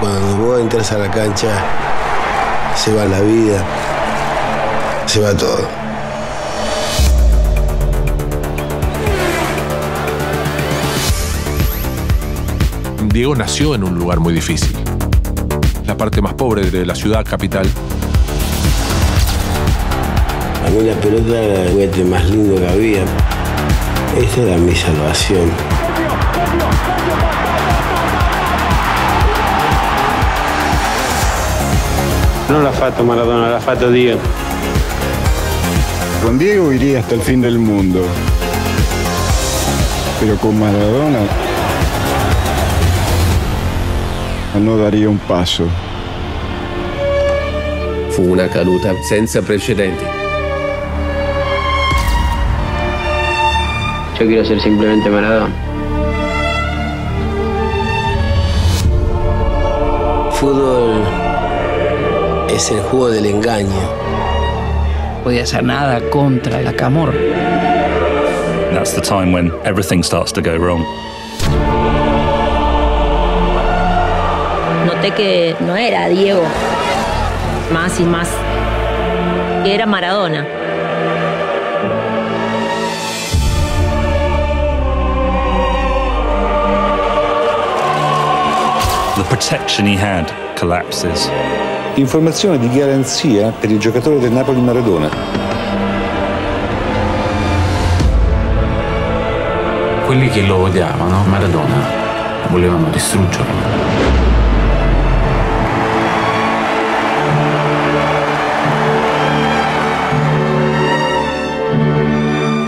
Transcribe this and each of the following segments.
vos entras a la cancha, se va la vida, se va todo. Diego nació en un lugar muy difícil. La parte más pobre de la ciudad capital. A mí la pelota era el juguete más lindo que había. Esa era mi salvación. Non l'ha fatto Maradona, l'ha fatto Dio. Con Diego iría hasta el fin del mundo. Pero con Maradona no daría un paso. Fu una caduta senza precedenti. Yo quiero ser simplemente Maradona. Fútbol es el juego del engaño. podía hacer nada contra la camorra. That's the time when everything starts to go wrong. Noté que no era Diego, más y más, que era Maradona. The protection he had collapses. Informazione di garanzia per il giocatore del Napoli Maradona. Quelli che lo odiavano, Maradona, volevano distruggerlo.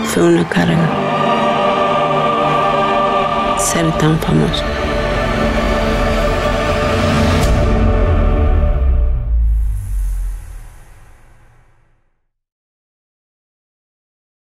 Fue una carga ser tan famoso.